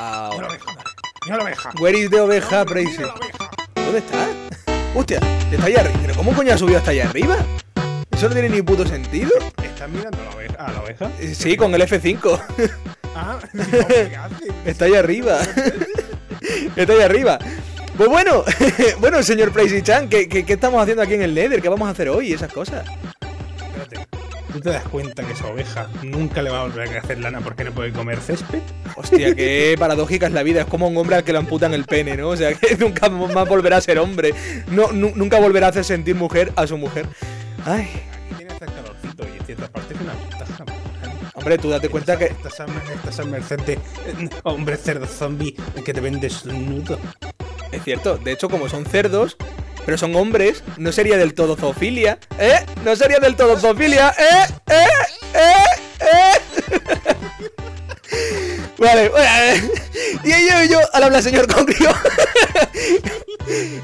Ahora. Mira la oveja. Where is the oveja, oveja. ¿Dónde está? Hostia, está ahí arriba. ¿Pero cómo coño ha subido hasta allá arriba? Eso no tiene ni puto sentido. ¿Estás mirando a la oveja? ¿A la oveja? Eh, Sí, con el F5. Ah, ¿qué hace? Está ahí arriba. Está ahí arriba. Pues bueno, bueno, señor Praisy Chan, ¿qué, qué, qué estamos haciendo aquí en el Nether? ¿Qué vamos a hacer hoy? Esas cosas. ¿Tú te das cuenta que esa oveja nunca le va a volver a crecer lana porque no puede comer césped? Hostia, qué paradójica es la vida. Es como un hombre al que le amputan el pene, ¿no? O sea, que nunca más volverá a ser hombre. No, nu- nunca volverá a hacer sentir mujer a su mujer. Ay, Aquí tiene hasta calorcito y en ciertas partes es una ventaja. hombre, tú date cuenta que. Estás a, merced de hombre cerdo zombie que te ven desnudo. Es cierto, de hecho, como son cerdos, pero son hombres, no sería del todo zoofilia. ¿Eh? No sería del todo zoofilia. ¿Eh? ¿Eh? ¿Eh? ¿Eh? Vale, bueno, eh, y yo, al habla señor Concrio.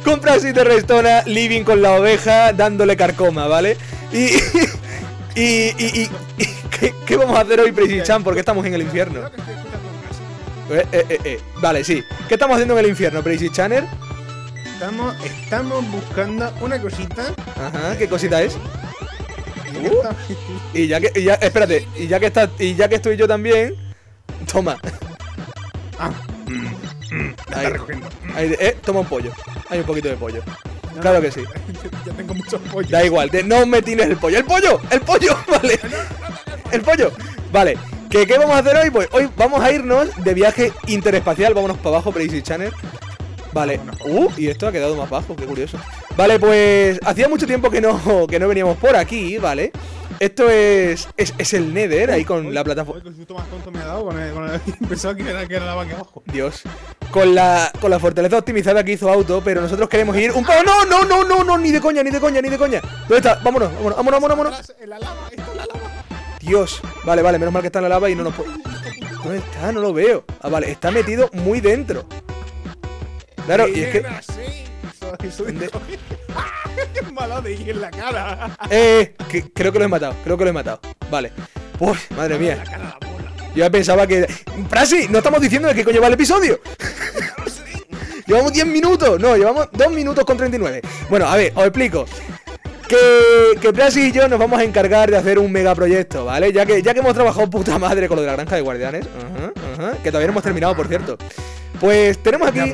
Compra así de restona, living con la oveja, dándole carcoma, ¿vale? Y. Y. y, y- y- ¿qué, vamos a hacer hoy, Prezi Chan? Porque estamos en el infierno. Eh, eh, eh. Vale, sí. ¿Qué estamos haciendo en el infierno, Prezi Channer? Estamos, estamos buscando una cosita. Ajá, ¿qué cosita es? y ya Uh. Y ya que, y ya, espérate, y ya que está, y ya que estoy yo también, toma, Ah, mm, mm, Ahí. está recogiendo. ahí, eh, toma un pollo, hay un poquito de pollo, claro que sí, ya tengo muchos pollos. da igual, de- no me tires el pollo, el pollo, el pollo, vale, el pollo, vale, ¿qué, qué vamos a hacer hoy? Pues hoy vamos a irnos de viaje interespacial, vámonos para abajo, Crazy Channel, vale, uh, y esto ha quedado más bajo, qué curioso, vale, pues hacía mucho tiempo que no, que no veníamos por aquí, vale, esto es, es, es el Nether, ahí con Uy, la plataforma. Pensaba que era, que era la vaca abajo. Dios. Con la, con la fortaleza optimizada que hizo Auto, pero nosotros queremos ir un poco. ¡No, no, no, no, no! Ni de coña, ni de coña, ni de coña. ¿Dónde está? Vámonos, vámonos, vámonos, vámonos, en la lava, esto es la lava. Dios. Vale, vale, menos mal que está en la lava y no nos puede. ¿Dónde está? No lo veo. Ah, vale, está metido muy dentro. Claro, y es que. Era así. Eso, eso ¿Dónde? dijo. ¡Qué malo de ir en la cara! Eh, que- creo que lo he matado, creo que lo he matado. Vale. Uy, madre mía. Yo ya pensaba que. ¡Prasi! No estamos diciendo de qué coño va el episodio. Llevamos 10 minutos. No, llevamos 2 minutos con 39. Bueno, a ver, os explico. Que, que Prasi y yo nos vamos a encargar de hacer un megaproyecto, ¿vale? Ya que, ya que hemos trabajado puta madre con lo de la granja de guardianes. Ajá, ajá, que todavía no hemos terminado, por cierto. Pues tenemos aquí.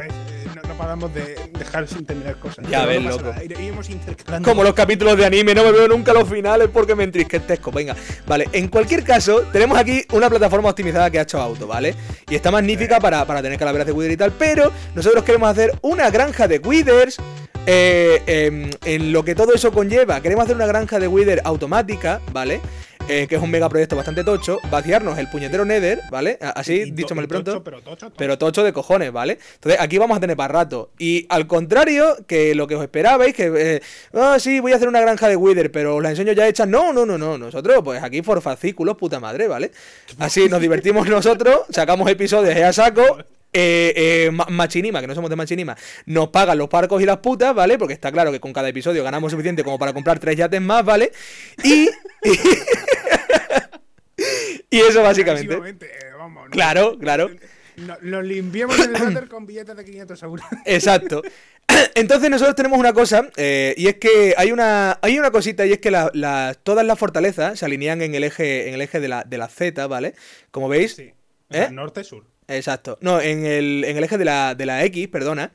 Paramos de dejar sin terminar cosas. Ya ves, no loco. nada, ire- Iremos intercalando. Como los capítulos de anime, no me veo nunca los finales porque me entristezco. Venga, vale, en cualquier caso, tenemos aquí una plataforma optimizada que ha hecho Auto, ¿vale? Y está magnífica para, para tener calaveras de Wither y tal, pero nosotros queremos hacer una granja de Withers. eh, em, en lo que todo eso conlleva, queremos hacer una granja de Wither automática, ¿vale? Eh, que es un megaproyecto bastante tocho. Vaciarnos el puñetero Nether, ¿vale? Así, dicho mal pronto. tocho, pero tocho, tocho. Pero tocho de cojones, ¿vale? Entonces aquí vamos a tener para rato. Y al contrario que lo que os esperabais, que, eh, ah, sí, voy a hacer una granja de Wither, pero os la enseño ya hecha. No, no, no, no. Nosotros, pues aquí por fascículos, puta madre, ¿vale? Así nos divertimos nosotros, sacamos episodios ya saco. Eh, eh, Ma- Machinima, que no somos de Machinima, nos pagan los parcos y las putas, ¿vale? Porque está claro que con cada episodio ganamos suficiente como para comprar tres yates más, ¿vale? Y. y eso básicamente. Eh, vamos, no- Claro, claro. no- Nos limpiamos el water con billetes de 500 euros. Exacto. Entonces nosotros tenemos una cosa, eh, y es que hay una, hay una cosita, y es que la- la- todas las fortalezas se alinean en el eje, en el eje de la, de la Z, ¿vale? Como veis. Sí. ¿Eh? Norte-sur. Exacto. No, en el, en el eje de la, de la X, perdona.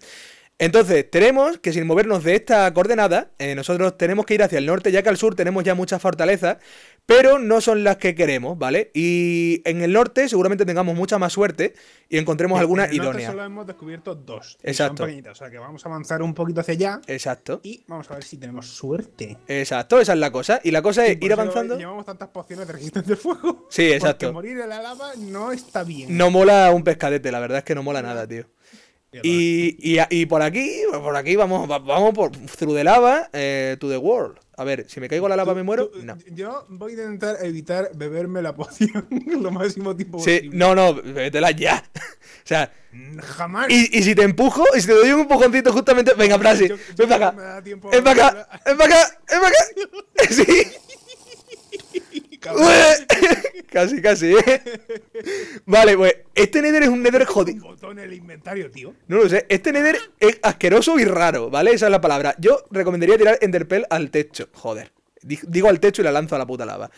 Entonces, tenemos que sin movernos de esta coordenada, eh, nosotros tenemos que ir hacia el norte, ya que al sur tenemos ya muchas fortalezas, pero no son las que queremos, ¿vale? Y en el norte seguramente tengamos mucha más suerte y encontremos alguna En el norte idónea. solo hemos descubierto dos. Exacto. Son pequeñitas, o sea que vamos a avanzar un poquito hacia allá Exacto. y vamos a ver si tenemos suerte. Exacto, esa es la cosa. Y la cosa es ir avanzando. Llevamos tantas pociones de resistencia al fuego. Sí, exacto. Porque morir en la lava no está bien. No mola un pescadete, la verdad es que no mola nada, tío. Y, y, y por aquí, por aquí vamos, va- vamos por through the lava eh, to the world. A ver, si me caigo la lava me muero. tú- No. Yo voy a intentar evitar beberme la poción lo máximo tiempo Sí, posible. no, no, bébetela ya. O sea, Mm, Jamás. y, y si te empujo, y si te doy un empujoncito justamente. Venga, Prasi, ven para acá. Ven para acá, ven para acá, ven para acá. Sí. casi, casi, ¿eh? Vale, pues este Nether es un Nether Un jodido. botón en el inventario, tío. No lo sé, este Nether es asqueroso y raro, ¿vale? Esa es la palabra. Yo recomendaría tirar Enderpell al techo. Joder. Di- Digo al techo y la lanzo a la puta lava.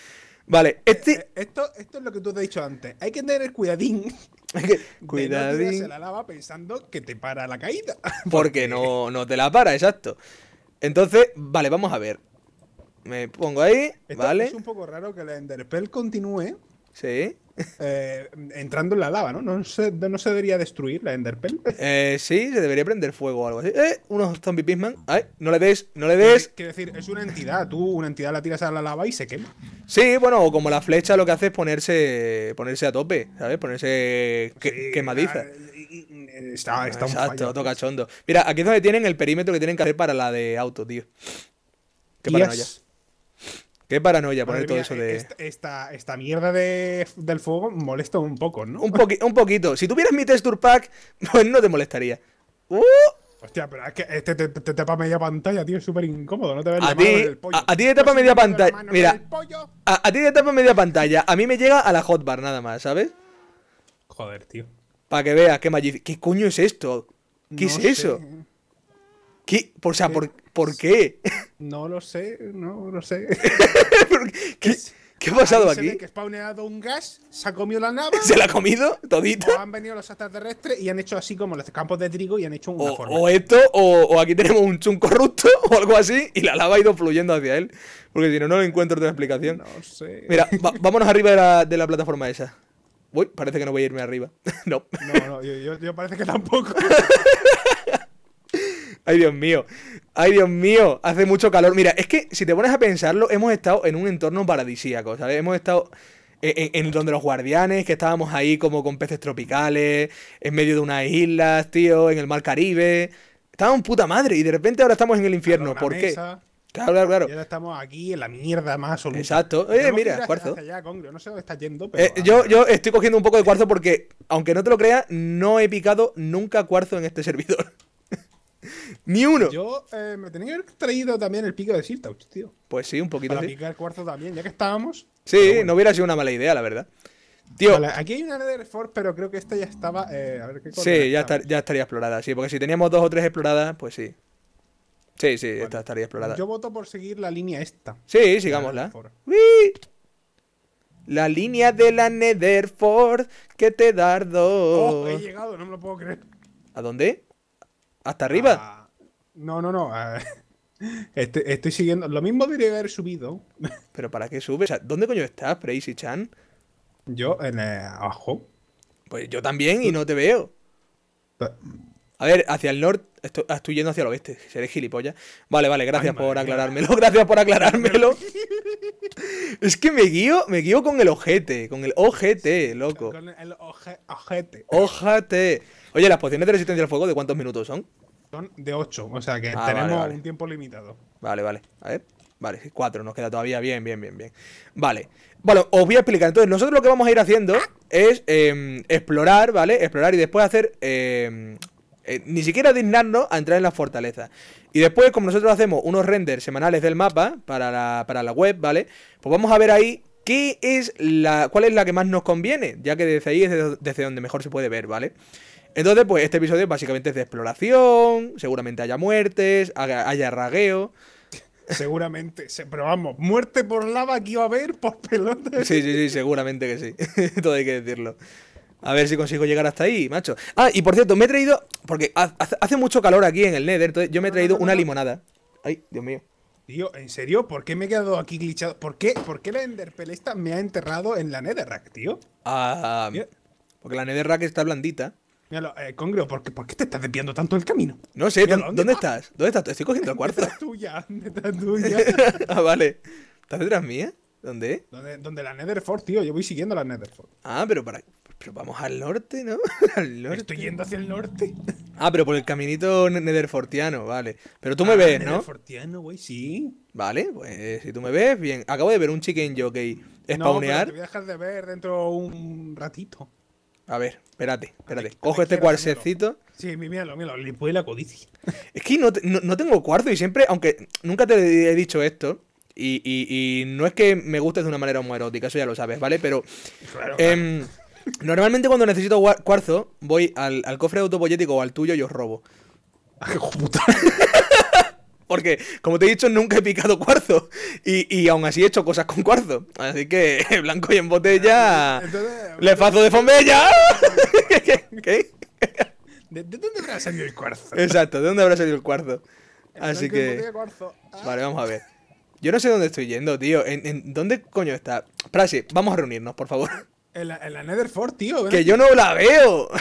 Vale, este. Eh, Esto, esto es lo que tú te has dicho antes. Hay que tener cuidadín. es que- de no Cuidadín. tirarse la lava pensando que te para la caída. Porque no, no te la para, exacto. Entonces, vale, vamos a ver. Me pongo ahí, Esto ¿vale? Es un poco raro que el Enderpell continúe Sí. eh, entrando en la lava, ¿no? No se, no se debería destruir la Enderpell. Eh, sí, se debería prender fuego o algo así. Eh, unos zombie pisman. Ay, no le des, no le des. Quiero decir, es una entidad. Tú una entidad la tiras a la lava y se quema. Sí, bueno, o como la flecha lo que hace es ponerse ponerse a tope, ¿sabes? Ponerse que- Sí, quemadiza. ah, y- Está, está un Exacto, fallo. todo cachondo. Mira, aquí es donde tienen el perímetro que tienen que hacer para la de auto, tío. Qué Yes. Qué paranoia poner Madre todo mía, eso de. Esta, esta, esta mierda de, del fuego molesta un poco, ¿no? Un, poqui- un poquito. Si tuvieras mi texture pack, pues no te molestaría. ¡Uh! Hostia, pero es que este te, te- te tapa media pantalla, tío, es súper incómodo, no te ves A la mano pollo. a- a ti te tapa media pantalla. Mira. A, a ti te tapa media pantalla. A mí me llega a la hotbar nada más, ¿sabes? Joder, tío. Para que veas qué magif- ¿Qué coño es esto? ¿Qué No es sé, eso? ¿Qué? O sea, ¿por, ¿por qué? No lo sé, no lo sé. ¿Qué, qué ha pasado Ahí se ve aquí? que ha spawneado un gas, se ha comido la nave, ¿Se la ha comido o todita? han venido los extraterrestres y han hecho así como los campos de trigo y han hecho una O, forma. o esto, o, o aquí tenemos un chun corrupto o algo así y la lava ha ido fluyendo hacia él. Porque si no, no le encuentro otra explicación. No sé. Mira, va- vámonos arriba de la, de la plataforma esa. Uy, parece que no voy a irme arriba. no. No, no, yo, yo- yo parece que tampoco. Ay, Dios mío. Ay, Dios mío. Hace mucho calor. Mira, es que si te pones a pensarlo, hemos estado en un entorno paradisíaco, ¿sabes? Hemos estado en, en- en donde los guardianes, que estábamos ahí como con peces tropicales, en medio de unas islas, tío, en el mar Caribe. Estábamos puta madre y de repente ahora estamos en el infierno. ¿Por qué? mesa, Claro, claro, claro. Y ahora estamos aquí en la mierda más absoluta. Exacto. Oye, Tenemos que mira, ir cuarzo. hacia allá, Congrio. No sé dónde estás yendo, pero. Eh, yo, yo estoy cogiendo un poco de cuarzo porque, aunque no te lo creas, no he picado nunca cuarzo en este servidor. Ni uno. Yo eh, me tenía que haber traído también el pico de Siltouch, tío. Pues sí, un poquito Para sí. picar cuarzo también, ya que estábamos. Sí, bueno. no hubiera sido una mala idea, la verdad. Tío, Vale, aquí hay una Nether Force, pero creo que esta ya estaba. eh, a ver qué sí, ya, estar- ya estaría explorada, sí, porque si teníamos dos o tres exploradas, pues sí. Sí, sí, esta estaría explorada. Yo voto por seguir la línea esta. Sí, sigámosla. La línea de la Netherford que te dardo. Oh, he llegado, no me lo puedo creer. ¿A dónde? ¿Hasta arriba? Ah, no, no, no. ah, este- estoy siguiendo. Lo mismo debería haber subido ¿Pero para qué subes? O sea, ¿dónde coño estás, Crazy Chan? yo en eh, abajo. Pues yo también y no te veo. A ver, hacia el norte. Estoy, ah, estoy yendo hacia el oeste. Seré gilipollas. Vale, vale, gracias Ay, por aclarármelo. Gracias por aclarármelo. es que me guío, me guío con el ojete. Con el OGT, loco. Con el oje- ojete. Ojate. Oye, las pociones de resistencia al fuego, ¿de cuántos minutos son? Son de 8, o sea que Ah, tenemos vale, vale. un tiempo limitado. Vale, vale. A ver. Vale, sí, cuatro, nos queda todavía. Bien, bien, bien, bien. Vale. Bueno, os voy a explicar. Entonces, nosotros lo que vamos a ir haciendo es eh, explorar, ¿vale? Explorar y después hacer. eh, eh, ni siquiera dignarnos a entrar en la fortaleza. Y después, como nosotros hacemos unos renders semanales del mapa para la, para la web, ¿vale? Pues vamos a ver ahí qué es la. cuál es la que más nos conviene. Ya que desde ahí es de- desde donde mejor se puede ver, ¿vale? Entonces, pues este episodio básicamente es de exploración, seguramente haya muertes, haga- haya ragueo. Seguramente. se- Pero vamos, muerte por lava aquí va a haber por pelota. Sí, sí, sí, seguramente que sí. Todo hay que decirlo. A ver si consigo llegar hasta ahí, macho. Ah, y por cierto, me he traído. Porque ha- hace mucho calor aquí en el Nether, entonces yo me he traído una limonada. Ay, Dios mío. Tío, ¿en serio? ¿Por qué me he quedado aquí glitchado? ¿Por qué, ¿Por qué la Enderpell esta me ha enterrado en la Netherrack, tío? Ah, Mira. porque la Netherrack está blandita. Míralo, eh, Congrio, ¿por qué, por qué te estás desviando tanto el camino? No sé, Míralo, ¿dó- ¿dónde ¿dónde estás? ¿Dónde estás? Estoy cogiendo el cuarzo. Detrás tuya, detrás tuya. ah, vale. ¿Estás detrás mía? ¿Dónde? donde, donde la Netherfort, tío. Yo voy siguiendo la Netherfort. Ah, pero para. Pero vamos al norte, ¿no? al norte. Estoy yendo hacia el norte. Ah, pero por el caminito ne- netherfortiano, vale. Pero tú me Ah, ves, ¿no? Netherfortiano, güey, sí. Vale, pues si tú me ves, bien. Acabo de ver un chicken jockey No, spawnear. te voy a dejar de ver dentro un ratito. A ver, espérate, espérate. A la Cojo este cuarcecito. Sí, mí- míralo, míralo. Le puede la codicia. Es que no, te- no, no tengo cuarzo y siempre, aunque nunca te he dicho esto, Y, y- y no es que me gustes de una manera homoerótica, eso ya lo sabes, ¿vale? Pero Claro, em, normalmente cuando necesito cuarzo, voy al, al cofre autopoyético o al tuyo y os robo. Hijo puta. Porque, como te he dicho, nunca he picado cuarzo. Y, y aún así he hecho cosas con cuarzo. Así que, blanco y en botella. Entonces, ¡Le fazo de fombella! ¿Qué? ¿Qué? ¿De, de dónde habrá salido el cuarzo? Exacto, ¿de dónde habrá salido el cuarzo? Así que. Ah, Vale, vamos a ver. Yo no sé dónde estoy yendo, tío. ¿En, en- dónde coño está? Prasi, vamos a reunirnos, por favor. En la, en la Netherford, tío. ven Que yo no la veo.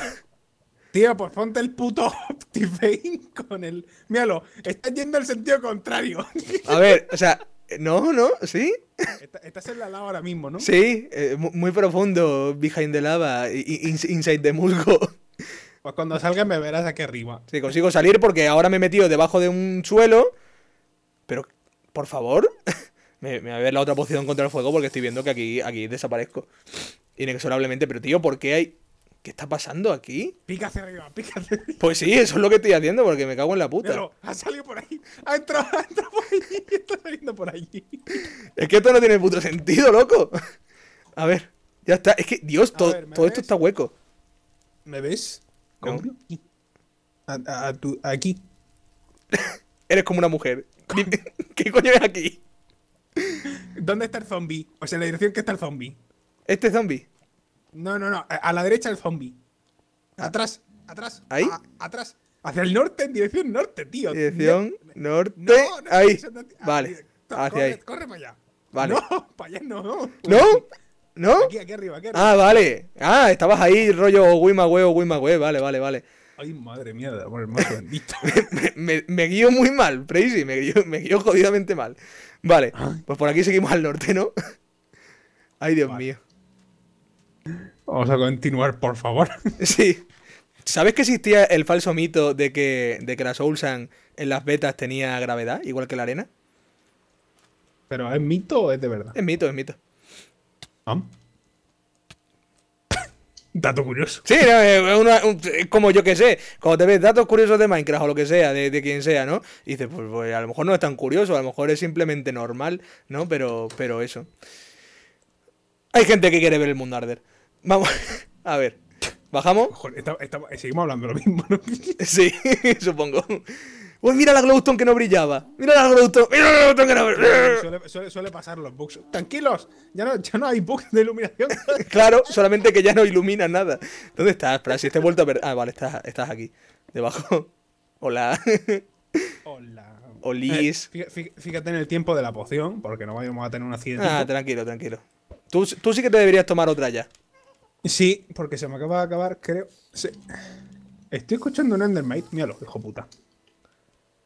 Tío, pues ponte el puto Optifane con el. Míralo, está yendo al sentido contrario. A ver, o sea, no, no, ¿sí? Está- Estás en la lava ahora mismo, ¿no? Sí, eh, mu- muy profundo, behind the lava, inside the musgo. Pues cuando salga me verás aquí arriba. Sí, consigo salir porque ahora me he metido debajo de un suelo. Pero, por favor, me, me voy a ver la otra posición contra el fuego porque estoy viendo que aquí, aquí desaparezco. Inexorablemente, pero tío, ¿por qué hay...? ¿Qué está pasando aquí? Pica hacia arriba, pica hacia arriba. Pues sí, eso es lo que estoy haciendo porque me cago en la puta. Míralo, ha salido por ahí. Ha entrado, ha entrado por allí. Está saliendo por allí. Es que esto no tiene puto sentido, loco. A ver, ya está. Es que, Dios, A to- ver, ¿me todo esto está hueco. ¿Me ves? ¿Cómo? A- a- a tu- aquí. Eres como una mujer. ¿Qué coño es aquí? ¿Dónde está el zombie? O sea, en la dirección que está el zombie. ¿Este zombie? No, no, no. A, la derecha el zombie. Atrás, atrás. ¿Ahí? a- atrás. Hacia el norte, en dirección norte, tío. Dirección norte. No, no, ahí. no- ah, Vale. Hacia corre, ahí. Corre para allá. Vale. No, para allá no. ¿No? ¿No? Aquí, aquí arriba, aquí arriba. Ah, vale. Ah, estabas ahí, rollo Wimagüe o Wimagüe. Vale, vale, vale. Ay, madre mía, bendito. Me, me- me guío muy mal, Crazy. Me guío, me guío jodidamente mal. Vale, pues por aquí seguimos al norte, ¿no? Ay, Dios Vale. mío. Vamos a continuar, por favor. Sí. ¿Sabes que existía el falso mito de que, de que la Soulsan en las betas tenía gravedad, igual que la arena? ¿Pero es mito o es de verdad? Es mito, es mito. Ah. Dato curioso. Sí, no, es una- un- es como yo que sé, cuando te ves datos curiosos de Minecraft o lo que sea, de, de quien sea, ¿no? Y dices, pues, pues, a lo mejor no es tan curioso, a lo mejor es simplemente normal, ¿no? Pero, pero eso. Hay gente que quiere ver el mundo arder. Vamos, a ver. ¿Bajamos? Joder, seguimos hablando lo mismo, ¿no? Sí, supongo. Uy, mira la glowstone que no brillaba. Mira la glowstone, mira la glowstone que no brillaba. suele, suele- suele pasar los bugs. Tranquilos, ya no, ya no hay bugs de iluminación. Claro, solamente que ya no ilumina nada. ¿Dónde estás, Prasi? Te he vuelto a ver. Ah, vale, estás, estás aquí. Debajo. Hola. Hola. Olis. Eh, fí- fí- fíjate en el tiempo de la poción, porque no vamos a tener un accidente. Ah, tranquilo, tranquilo. Tú, tú sí que te deberías tomar otra ya. sí, porque se me acaba de acabar, creo. Sí. Estoy escuchando un Endermite. Míralo, hijo puta.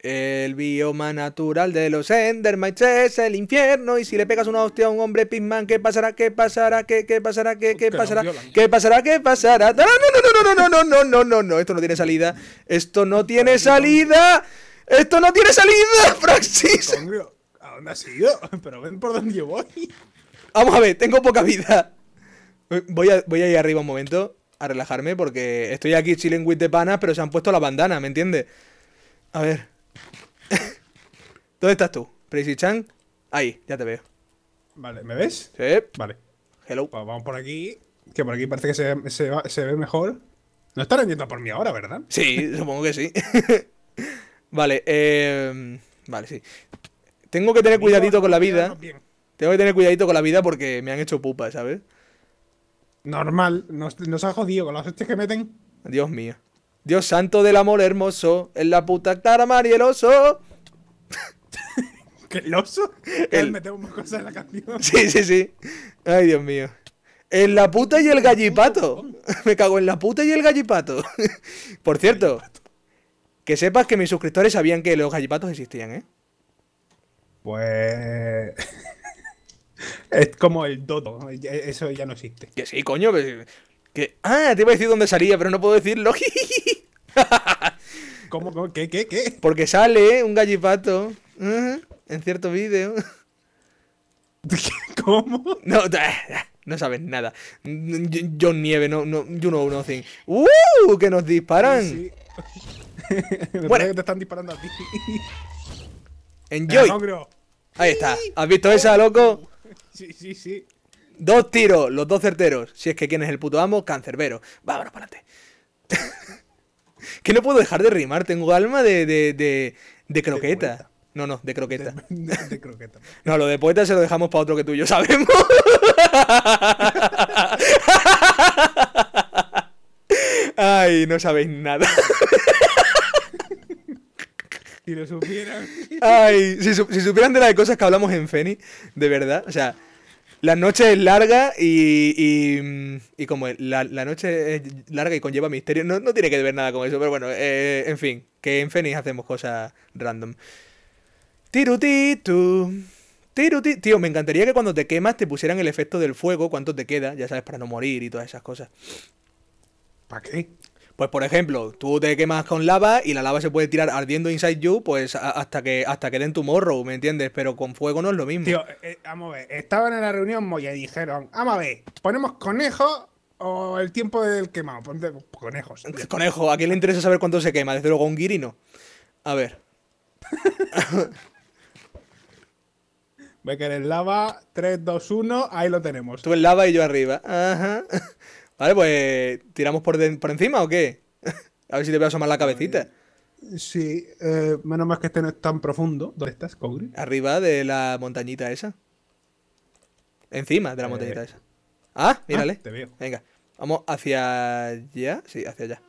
El bioma natural de los Endermites es el infierno. Y si le pegas una hostia a un hombre Pitman, ¿qué pasará? ¿Qué pasará? ¿Qué, qué pasará? ¿Qué, qué pasará? ¿Qué pasará? ¿Qué pasará? No, no, no, no, no, no, no, no, no, no. Esto no tiene salida. Esto no tiene salida. Esto no tiene salida, Praxis. Congrio, ¿a dónde has ido? Pero ven por dónde yo voy. Vamos a ver, tengo poca vida. Voy a, voy a ir arriba un momento a relajarme porque estoy aquí chilling with the panas, pero se han puesto la bandana, ¿me entiendes? A ver. ¿Dónde estás tú? Crazy Chan. Ahí, ya te veo. Vale, ¿me ves? Sí. Vale. Hello. Pues vamos por aquí. Que por aquí parece que se, se va- se ve mejor. No estarán yendo por mí ahora, ¿verdad? Sí, supongo que sí. vale, eh, vale, sí. Tengo que tener cuidadito con la vida. Bien. Tengo que tener cuidadito con la vida porque me han hecho pupa, ¿sabes? Normal, nos, nos ha jodido con las hostias que meten. Dios mío. Dios santo del amor hermoso, en la puta clara mar y el oso. Que el oso. El... Metemos más cosas en la canción. Sí, sí, sí. Ay, Dios mío. En la puta y el gallipato. Me cago en la puta y el gallipato. Por cierto, que sepas que mis suscriptores sabían que los gallipatos existían, ¿eh? Pues. Es como el dodo. ya- Eso ya no existe. Que sí, coño. Que... que- Ah, te iba a decir dónde salía, pero no puedo decirlo. ¿Cómo? cómo? ¿Qué? ¿Qué? ¿Qué? Porque sale un gallipato en cierto vídeo. ¿Cómo? No, no sabes nada. John Nieve, no, no, you know nothing. ¡Uh! Que nos disparan. Sí. Bueno. que te están disparando a ti. Enjoy. Ahí está. ¿Has visto esa, loco? Sí, sí, sí. Dos tiros, los dos certeros. Si es que quién es el puto amo, cancerbero. Vámonos para adelante. que no puedo dejar de rimar. Tengo alma de, de, de, de croqueta. no, no, de croqueta. De, de croqueta. No, lo de poeta se lo dejamos para otro que tú y yo sabemos. Ay, no sabéis nada. Si lo supieran. Ay, si, su- si supieran de las cosas que hablamos en Feni, de verdad. O sea, la noche es larga y. y, mm, y como la, la noche es larga y conlleva misterio. No, no tiene que ver nada con eso, pero bueno, eh, en fin, que en Feni hacemos cosas random. Tirutitu. Tiruti. Tío, me encantaría que cuando te quemas te pusieran el efecto del fuego, cuánto te queda, ya sabes, para no morir y todas esas cosas. ¿Para qué? Pues por ejemplo, tú te quemas con lava y la lava se puede tirar ardiendo inside you, pues hasta que hasta que den tu morro, ¿me entiendes? Pero con fuego no es lo mismo. Tío, eh, vamos a ver. Estaban en la reunión Moya y dijeron: Vamos a ver, ¿ponemos conejo o el tiempo del quemado? Ponte conejos. Conejo, ¿a quién le interesa saber cuánto se quema? Desde luego un guiri no. A ver. Ve que eres lava, 3, 2, 1, ahí lo tenemos. Tú en lava y yo arriba. Ajá. Vale, pues ¿tiramos por, de- por encima o qué? A ver si te veo asomar la cabecita. Sí, eh, menos mal que este no es tan profundo. ¿Dónde estás, Cogri? Arriba de la montañita esa. Encima de la Eh. montañita esa. Ah, mírale. te veo. Venga. Vamos hacia allá. Sí, hacia allá.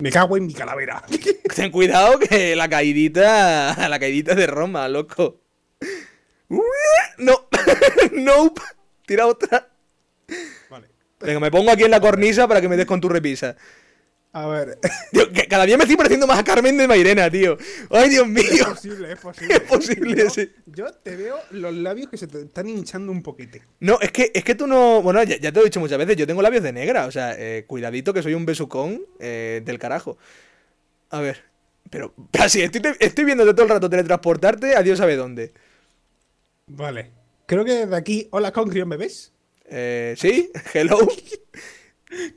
Me cago en mi calavera. Ten cuidado que la caidita. La caidita de Roma, loco. No. nope. Tira otra. Venga, me pongo aquí en la cornisa para que me des con tu repisa. A ver. Tío, que cada día me estoy pareciendo más a Carmen de Mairena, tío. Ay, Dios Es mío. posible, es posible. Es posible, yo, sí. Yo te veo los labios que se te están hinchando un poquete. No, es que, es que tú no. Bueno, ya, ya te lo he dicho muchas veces, yo tengo labios de negra. O sea, eh, cuidadito que soy un besucón eh, del carajo. A ver. Pero, casi, estoy, estoy viéndote todo el rato teletransportarte a Dios sabe dónde. Vale. Creo que de aquí. Hola, Congrio, ¿me ves? Eh, ¿Sí? Hello.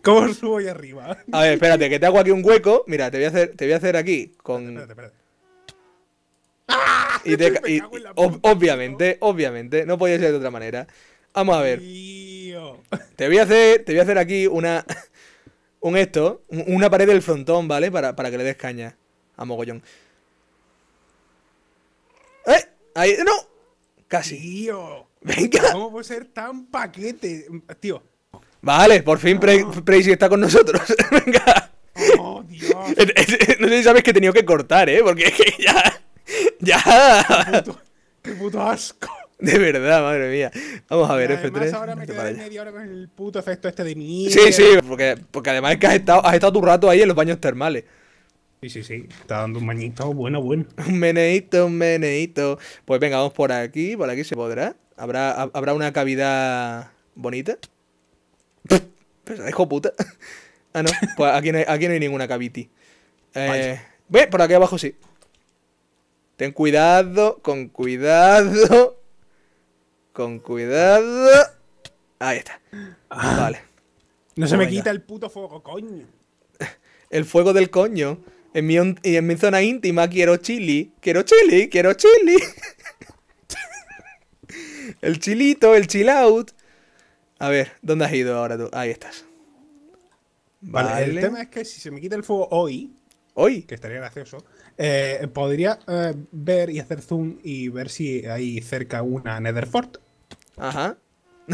¿Cómo subo ahí arriba? A ver, espérate, que te hago aquí un hueco. Mira, te voy a hacer, te voy a hacer aquí con. Espérate, espérate. Y te- y- la ob- obviamente, obviamente, no podía ser de otra manera. Vamos a ver. Tío. Te voy a hacer, te voy a hacer aquí una. Un esto, un- una pared del frontón, ¿vale? Para, para que le des caña a mogollón. ¡Eh! Ahí, ¡no! Casi. Tío. Venga. ¿Cómo puede ser tan paquete? Tío. Vale, por fin Pre- Preisy está con nosotros. Venga. Oh, Dios. No sé si sabes que he tenido que cortar, ¿eh? Porque es que ya. Ya. Puto- Qué puto asco. De verdad, madre mía. Vamos a ver, además F3. ahora me allá. media hora con el puto efecto este de mierda. Sí, sí, porque, porque además es que has estado, has estado tu rato ahí en los baños termales. Sí, sí, sí. Está dando un bañito bueno, bueno. Un meneito, un meneito. Pues venga, vamos por aquí. Por aquí se podrá. ¿Habrá, ha- habrá una cavidad bonita? Pero hijo puta. Ah, no. Pues aquí no hay, aquí no hay ninguna cavity. Eh, ve, por aquí abajo sí. Ten cuidado, con cuidado. Con cuidado. Ahí está. Vale. No se me venga. quita el puto fuego, coño. El fuego del coño. En mi, en mi zona íntima quiero chili. Quiero chili, quiero chili. el chilito, el chill out. A ver, ¿dónde has ido ahora tú? Ahí estás. Vale, el tema es que si se me quita el fuego hoy, Hoy. que estaría gracioso, eh, podría eh, ver y hacer zoom y ver si hay cerca una Netherfort. Ajá.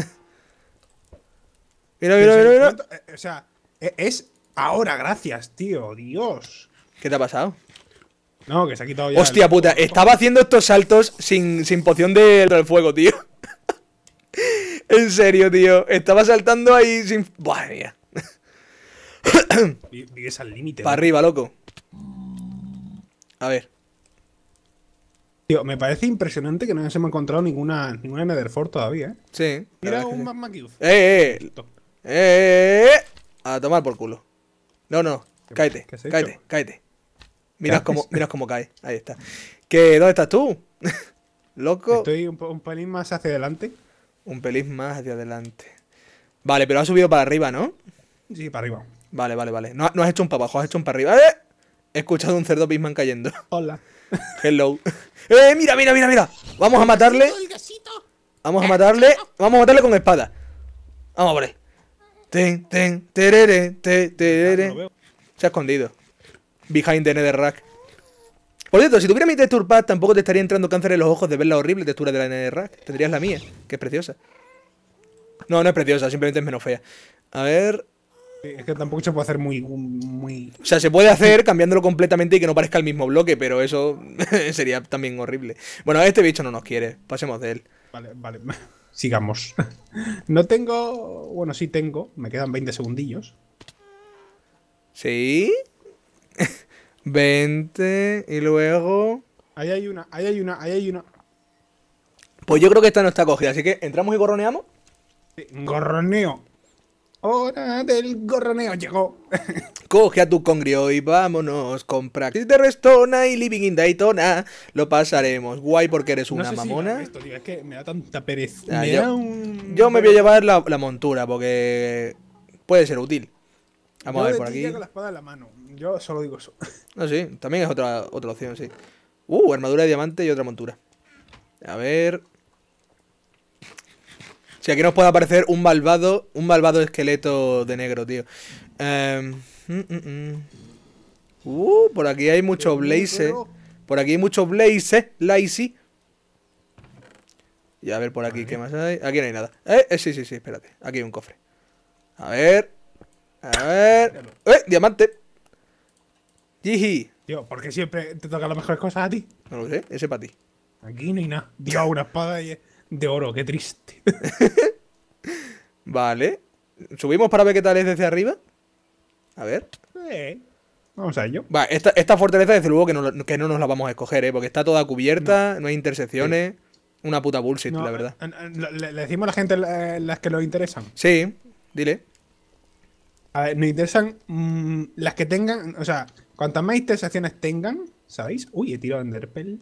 mira, mira, mira, mira. ¿Cuánto? Eh, o sea, e- es ahora, gracias, tío. Dios. ¿Qué te ha pasado? No, que se ha quitado ya. Hostia el- puta, estaba haciendo estos saltos sin, sin poción de- del fuego, tío. en serio, tío. Estaba saltando ahí sin. Buah, mía. Vi- Vives al límite. Para ¿no? arriba, loco. A ver. Tío, me parece impresionante que no me ha encontrado ninguna, ninguna Netherfort todavía, ¿eh? Sí. Mira un sí. Magma Cube. ¡Eh, eh! Esto. ¡Eh! A tomar por culo. No, no. ¿Qué- Cáete, cáete, cáete. Miras cómo, miras cómo cae. Ahí está. ¿Qué, ¿Dónde estás tú? Loco. Estoy un, pelín más hacia adelante. Un pelín más hacia adelante. Vale, pero has subido para arriba, ¿no? Sí, para arriba. Vale, vale, vale. No, no has hecho un para abajo, has hecho un para arriba. ¡Eh! He escuchado un cerdo Pisman cayendo. Hola. Hello. ¡Eh, mira, mira, mira, mira! Vamos a matarle. Vamos a matarle. Vamos a matarle con espada. Vamos por ahí. Ten, ten, terere, te, terere. Se ha escondido. Behind the netherrack. Por cierto, si tuviera mi texture pad, tampoco te estaría entrando cáncer en los ojos de ver la horrible textura de la netherrack. Tendrías la mía, que es preciosa. No, no es preciosa, simplemente es menos fea. A ver. Es que tampoco se puede hacer muy. muy... O sea, se puede hacer cambiándolo completamente y que no parezca el mismo bloque, pero eso sería también horrible. Bueno, este bicho no nos quiere. Pasemos de él. Vale, vale. Sigamos. No tengo. Bueno, sí tengo. Me quedan 20 segundillos. ¿Sí? 20 y luego... Ahí hay una, ahí hay una, ahí hay una. Pues yo creo que esta no está cogida, así que entramos y gorroneamos. Sí, Gorroneo. Hora del gorroneo llegó. Coge a tu congrio y vámonos con Practice de Restona y Living in Daytona. Lo pasaremos guay porque eres una no sé si mamona. llevarme esto, tío, es que me da tanta pereza. Ah, me yo- da un... Yo me voy a llevar la, la montura porque puede ser útil. Vamos Yo a ver por aquí. con la espada en la mano. Yo solo digo eso. No, sí, también es otra, otra opción, sí. Uh, armadura de diamante y otra montura. A ver. Si aquí nos puede aparecer un malvado, un malvado esqueleto de negro, tío. Em, mm, mm, mm. Uh, por aquí hay mucho blaze. Por aquí hay mucho blaze, lazy. Y a ver por aquí, ¿qué más hay? Aquí no hay nada. Eh, eh, sí, sí, sí, espérate. Aquí hay un cofre. A ver. A ver. ¡Eh! ¡Diamante! Jiji. Tío, ¿por qué siempre te tocan las mejores cosas a ti? No lo sé, ese para ti. Aquí no hay nada. Dios, una espada de oro, qué triste. Vale. ¿Subimos para ver qué tal es desde arriba? A ver. Eh, Vamos a ello. Va, esta, esta fortaleza desde luego que no, que no nos la vamos a escoger, ¿eh? Porque está toda cubierta, no, hay intersecciones. Una puta bullshit, No, la verdad. eh, eh, Le, le decimos a la gente las que nos interesan. Sí, dile. A ver, nos interesan mm, las que tengan, o sea, cuantas más intersecciones tengan, ¿sabéis? Uy, he tirado Enderpell.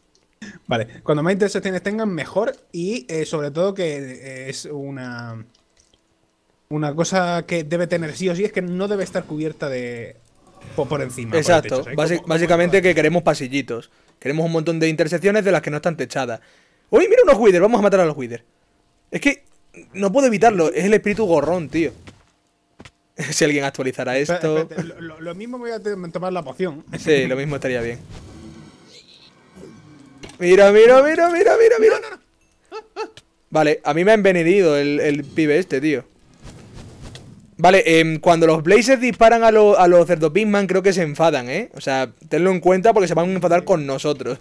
vale, cuanto más intersecciones tengan, mejor. Y eh, sobre todo que eh, es una. Una cosa que debe tener sí o sí es que no debe estar cubierta de. Por, por encima. por Exacto. básicamente que queremos pasillitos. Queremos un montón de intersecciones de las que no están techadas. Uy, mira unos Wither, vamos a matar a los Wither. Es que no puedo evitarlo, es el espíritu gorrón, tío. si alguien actualizara esto. lo, lo- lo mismo me voy a tomar la poción. Sí, lo mismo estaría bien. Mira, mira, mira, mira, mira, mira. Vale, a mí me ha envenenido el, el pibe este, tío. Vale, em, cuando los Blazes disparan a, lo- a los cerdos Bigman, creo que se enfadan, ¿eh? O sea, tenlo en cuenta porque se van a enfadar con nosotros.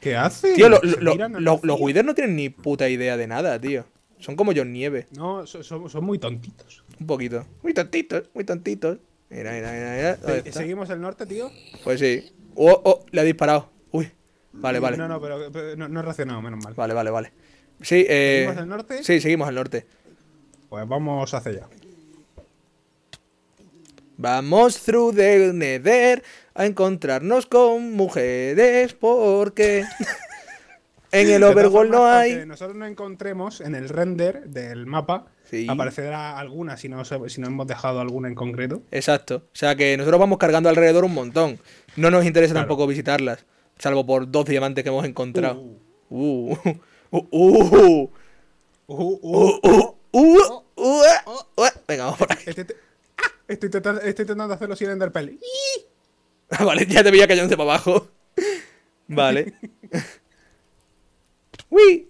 ¿Qué hace? Tío, lo- lo- los fila. Wither no tienen ni puta idea de nada, tío. Son como John Nieve, No, so- son, son muy tontitos. Un poquito. Muy tontitos, muy tontitos. Mira, mira, mira, mira. ¿Seguimos el norte, tío? Pues sí. Oh, oh, le ha disparado. Uy. Vale, vale. No, no, pero, pero no, no he reaccionado, menos mal. Vale, vale, vale. Sí, eh. ¿Seguimos al norte? Sí, seguimos al norte. Pues vamos hacia allá. Vamos through the nether a encontrarnos con mujeres porque en el overworld no hay. nosotros no encontremos en el render del mapa, Sí. aparecerá alguna si no, si no hemos dejado alguna en concreto. Exacto. O sea que nosotros vamos cargando alrededor un montón. No nos interesa Claro. tampoco visitarlas. Salvo por dos diamantes que hemos encontrado. Uh. Uh. Venga, vamos por aquí. Estoy, te- ¡Ah! estoy intentando, estoy intentando hacerlo sin Enderpell. ¡Ih! Vale, ya te veía cayéndose para abajo. Vale. Uy.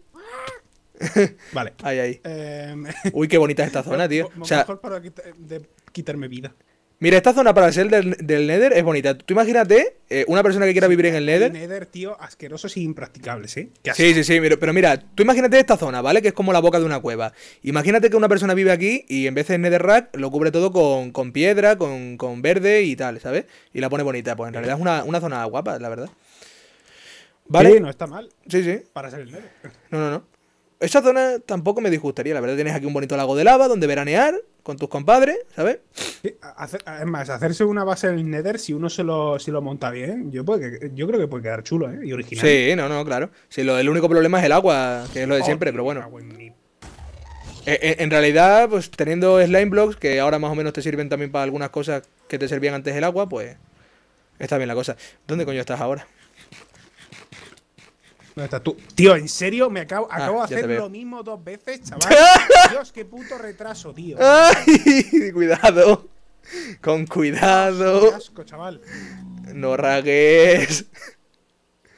Vale. Ahí, ahí. Em, Uy, qué bonita es esta zona, tío. O sea, mejor para quita- de quitarme vida. mira, esta zona para ser del, del Nether es bonita. Tú imagínate eh, una persona que quiera vivir en el Nether. Nether, tío, asquerosos e impracticables, ¿eh? Sí, sí, sí, mira, pero mira, tú imagínate esta zona, ¿vale? Que es como la boca de una cueva. Imagínate que una persona vive aquí y en vez de Netherrack lo cubre todo con, con piedra, con, con verde y tal, ¿sabes? Y la pone bonita. Pues en realidad es una, una zona guapa, la verdad. ¿Vale? Sí, no está mal Sí, sí. para ser el Nether. No, no, no. Esa zona tampoco me disgustaría, la verdad. Tienes aquí un bonito lago de lava donde veranear con tus compadres, ¿sabes? Sí, hacer- es más, hacerse una base en el Nether, si uno se lo, si lo monta bien, yo, puede, yo creo que puede quedar chulo, ¿eh? Y original. Sí, no, no, claro. Sí, lo, el único problema es el agua, que es lo de Oh, siempre, pero bueno. en Eh, eh, En realidad, pues teniendo slime blocks, que ahora más o menos te sirven también para algunas cosas que te servían antes el agua, pues Está bien la cosa. ¿Dónde coño estás ahora? ¿Dónde estás tú? Tío, ¿en serio? Me acabo, acabo Ah, ya de hacer lo mismo dos veces, chaval. Dios, qué puto retraso, tío. ¡Ay! Cuidado. Con Qué cuidado. asco, chaval. No ragues.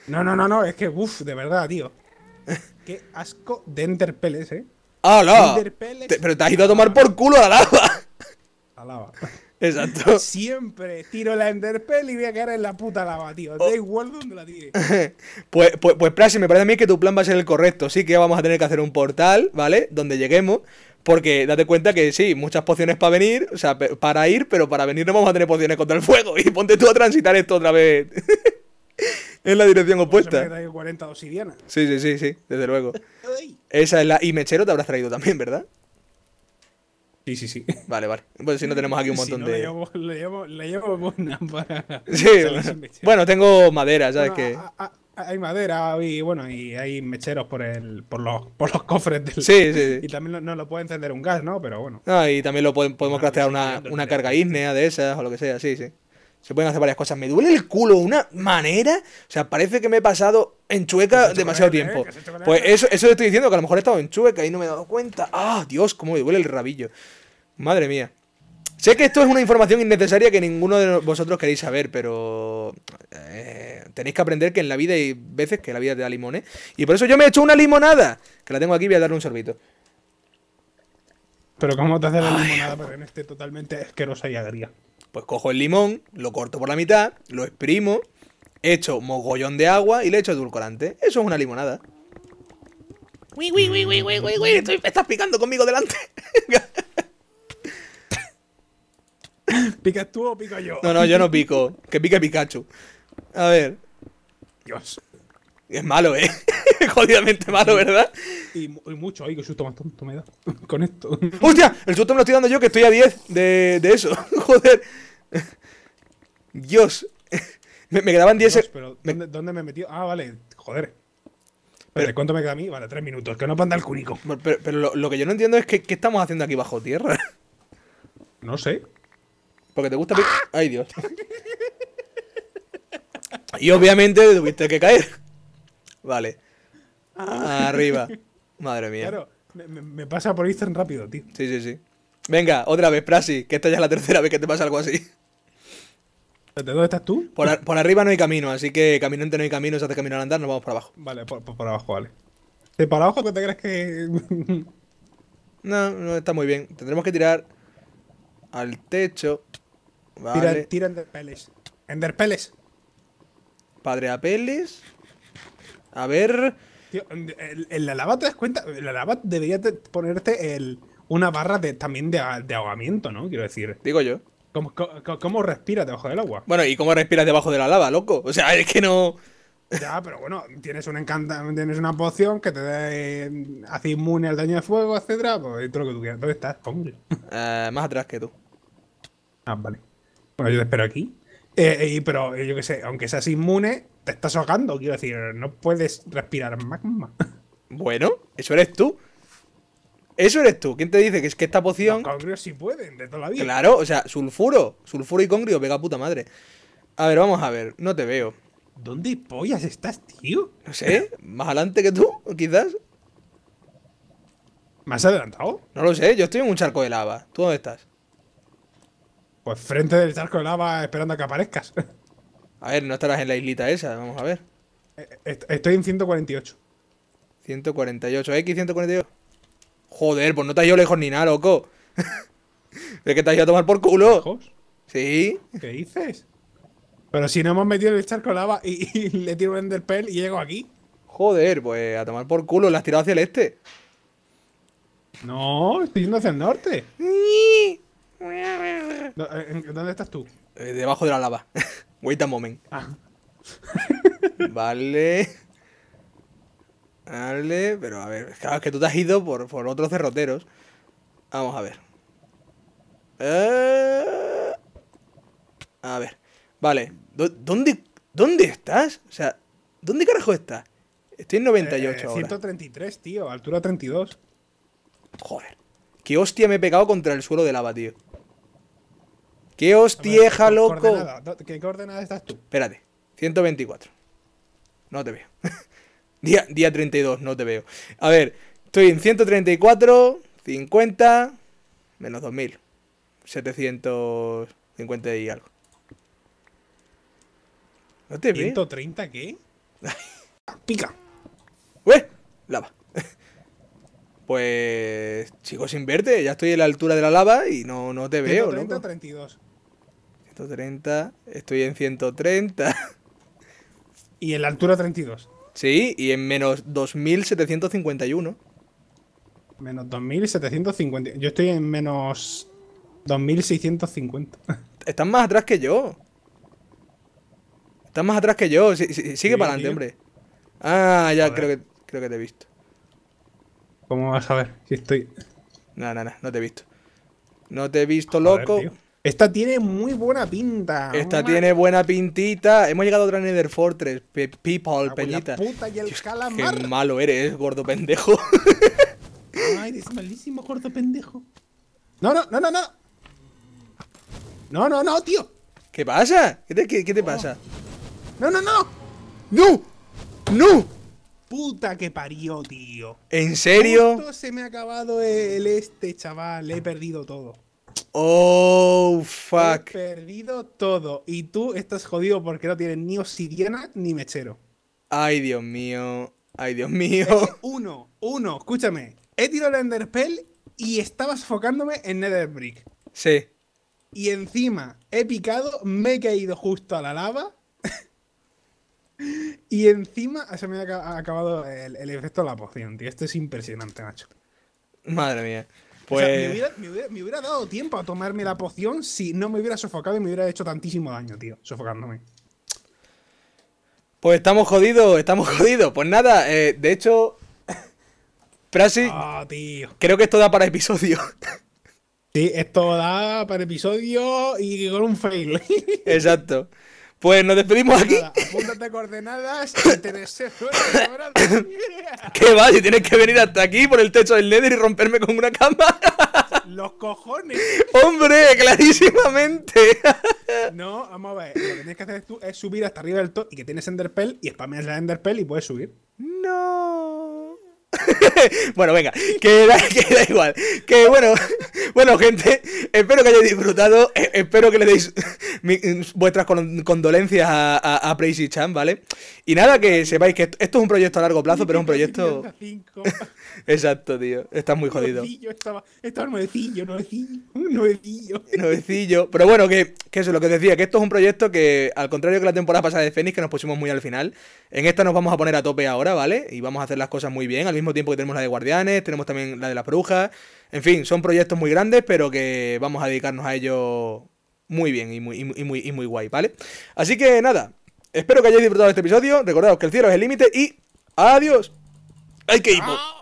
No, no, no, no, es que, uff, de verdad, tío. Qué asco de Enderpeles, eh. ¡Hala! Enderpeles. Te- pero te has ido a tomar por culo a la lava. La lava. Exacto. Siempre tiro la Enderpell y voy a caer en la puta lava, tío. Da igual donde la tire. Pues, pues, pues Prasi, me parece a mí que tu plan va a ser el correcto. Sí que vamos a tener que hacer un portal, ¿vale? Donde lleguemos. Porque date cuenta que sí, muchas pociones para venir, o sea, para ir, pero para venir no vamos a tener pociones contra el fuego. Y ponte tú a transitar esto otra vez en la dirección Por me opuesta. traído 40 obsidianas. Sí, sí, sí, sí, desde luego. Esa es la. Y mechero te habrás traído también, ¿verdad? Sí, sí, sí. Vale, vale. Pues si no tenemos aquí un Si montón no, de. Le llevo, le llevo, le llevo para. Sí, bueno, tengo madera, ¿sabes Bueno, a- a- hay madera y bueno, y hay mecheros por el, por los, por los cofres del. Sí, sí, Y también no, no lo puede encender un gas, ¿no? Pero bueno. Ah, y también lo podemos, podemos craftear una, una carga ígnea de esas o lo que sea, sí, sí. Se pueden hacer varias cosas. Me duele el culo de una manera. O sea, parece que me he pasado en ¿Qué chueca demasiado eh? tiempo. Pues eso, eso te estoy diciendo, que a lo mejor he estado en chueca y no me he dado cuenta. Ah, Dios, cómo me duele el rabillo. Madre mía. Sé que esto es una información innecesaria que ninguno de vosotros queréis saber, pero eh, tenéis que aprender que en la vida hay veces que la vida te da limones. Y por eso yo me he hecho una limonada, que la tengo aquí, voy a darle un sorbito. Pero ¿cómo te hace la limonada para que no esté totalmente asquerosa y agria? Pues cojo el limón, lo corto por la mitad, lo exprimo, echo mogollón de agua y le echo edulcorante. Eso es una limonada. Uy, uy, uy, uy, uy, uy, uy, estoy- estás picando conmigo delante. ¿Picas tú o pico yo? no, no, yo no pico. Que pique Pikachu. A ver. Dios. Es malo, ¿eh? Jodidamente malo, ¿verdad? Y, mu- y mucho, ay, qué susto más tonto me da. Con esto. ¡Hostia! El susto me lo estoy dando yo, que estoy a 10 de, de eso. Joder. Dios. Me, me quedaban 10 Dios, sec- pero ¿dónde, dónde me he metido? Ah, vale, joder. Pero, ¿cuánto me queda a mí? Vale, tres minutos, que no panda el cúnico. Pero, pero lo, lo que yo no entiendo es que, qué estamos haciendo aquí bajo tierra. No sé. Porque te gusta... pi- ¡Ay, Dios! Y obviamente tuviste que caer. Vale. Arriba. Madre mía. Claro, me, pasa por Instagram rápido, tío. Sí, sí, sí. Venga, otra vez, Prasi, que esta ya es la tercera vez que te pasa algo así. ¿De dónde estás tú? Por, a- por arriba no hay camino, así que caminante no hay camino, se hace camino al andar, nos vamos para abajo. Vale, por, por- por abajo, vale. ¿De para abajo qué te crees que.? No, no está muy bien. Tendremos que tirar al techo. Vale. Tira, tira enderpeles. Enderpeles. Padre Apeles. A ver. Tío, en, la lava te das cuenta. En la lava deberías de ponerte el, una barra de, también de, ahogamiento, ¿no? Quiero decir. Digo yo. ¿Cómo, cómo, cómo respiras debajo del agua? Bueno, ¿y cómo respiras debajo de la lava, loco? O sea, es que no. Ya, pero bueno, tienes un encanta, tienes una poción que te hace inmune al daño de fuego, etcétera, pues todo lo que tú quieras. ¿Dónde estás? Hombre. Eh, más atrás que tú. Ah, vale. Bueno, yo te espero aquí. Eh, eh, pero yo qué sé, aunque seas inmune, te estás ahogando, quiero decir, no puedes respirar magma. Bueno, eso eres tú. Eso eres tú. ¿Quién te dice que es que esta Los poción. congrios sí pueden, de toda la vida. Claro, o sea, sulfuro. Sulfuro y congrio, pega puta madre. A ver, vamos a ver. No te veo. ¿Dónde pollas estás, tío? No sé. ¿Más adelante que tú? Quizás. ¿Me has adelantado? No lo sé. Yo estoy en un charco de lava. ¿Tú dónde estás? Pues frente del charco de lava esperando a que aparezcas. A ver, no estarás en la islita esa. Vamos a ver. Eh, est- Estoy en 148. 148. X 148. Joder, pues no te has ido lejos ni nada, loco. es que te has ido a tomar por culo. ¿Lejos? Sí. ¿Qué dices? Pero si no hemos metido el charco de lava y, y le tiro un enderpell y llego aquí. Joder, pues a tomar por culo. La has tirado hacia el este. No, estoy yendo hacia el norte. No, eh, ¿en- ¿Dónde estás tú? Eh, debajo de la lava. Wait a moment. Ah, Vale. Vale, pero a ver. Claro, es que tú te has ido por, por otros derroteros. Vamos a ver. Eh, A ver. Vale. ¿Dó- ¿Dónde, ¿Dónde estás? O sea, ¿dónde carajo estás? Estoy en 98 eh, ahora. 133, tío, altura 32. Joder. Qué hostia me he pegado contra el suelo de lava, tío. ¡Qué hostieja, A ver, loco! coordenada, ¿Qué coordenada estás tú? Espérate. 124. No te veo. día, día 32, no te veo. A ver, estoy en 134, 50, menos 2000. 750 y algo. No te veo. ¿130 qué? Pica. ¡Ué! Lava. Pues, chicos, sin verte, ya estoy en la altura de la lava y no, no te veo, 130 loco. 32. 130, estoy en 130. Y en la altura 32. Sí, y en menos 2751. Menos 2750. Yo estoy en menos 2650. Estás más atrás que yo. Estás más atrás que yo. Sigue Sí, para adelante, hombre. Ah, ya creo que, creo que te he visto. ¿Cómo vas a ver si estoy. No, no, no, no te he visto. No te he visto, Joder, loco. tío. Esta tiene muy buena pinta. Esta tiene buena pintita. Hemos llegado a otra Nether Fortress. Pe- People, en la peñita. puta y el Dios, calamar. Qué malo eres, gordo pendejo. Ay, eres malísimo, gordo pendejo. No, no, no, no, no. No, no, no, tío. ¿Qué pasa? ¿Qué te, qué- qué Oh. pasa? No, no, no. ¡No! ¡No! Puta que parió, tío. ¿En serio? Justo se me ha acabado el este, chaval. He perdido todo. Oh, He fuck. perdido todo. Y tú estás jodido porque no tienes ni obsidiana ni mechero. Ay, Dios mío. Ay, Dios mío. Uno, uno, escúchame. He tirado el Enderpell y estaba sofocándome en Netherbrick. Sí. Y encima he picado, me he caído justo a la lava. y encima se me ha acabado el, el efecto de la poción, tío. Esto es impresionante, macho. Madre mía. O sea, me, Pues. hubiera, me hubiera- me hubiera dado tiempo a tomarme la poción si no me hubiera sofocado y me hubiera hecho tantísimo daño, tío. Sofocándome. Pues estamos jodidos, estamos jodidos. Pues nada, eh, de hecho. Prasi, Ah, tío. creo que esto da para episodio. Sí, esto da para episodio y con un fail. Exacto. Pues nos despedimos aquí. Nada, apúntate coordenadas y te deseo. ¿Qué va? Si tienes que venir hasta aquí por el techo del Nether y romperme con una cama. Los cojones. ¡Hombre! ¡Clarísimamente! No, vamos a ver. Lo que tienes que hacer tú es subir hasta arriba del top y que tienes Enderpell y spameas la Enderpell y puedes subir. No. bueno, venga, que da, que da igual. Que bueno, bueno, gente, espero que hayáis disfrutado. eh, espero que le deis mi- vuestras con- condolencias a, a, Chan, ¿vale? Y nada, que sepáis que esto es un proyecto a largo plazo, pero es un proyecto. Exacto, tío. Estás muy jodido. Nuevecillo, estaba, estaba nuevecillo, nuevecillo, nuevecillo. Nuevecillo. Pero bueno, que, que eso es lo que os decía, que esto es un proyecto que, al contrario que la temporada pasada de Fénix, que nos pusimos muy al final, en esta nos vamos a poner a tope ahora, ¿vale? Y vamos a hacer las cosas muy bien, al mismo tiempo que tenemos la de Guardianes, tenemos también la de las brujas. En fin, son proyectos muy grandes, pero que vamos a dedicarnos a ellos muy bien y muy, y muy, y muy, y muy guay, ¿vale? Así que nada, espero que hayáis disfrutado de este episodio. Recordaos que el cielo es el límite y. ¡Adiós! ¡Ay, qué hipo!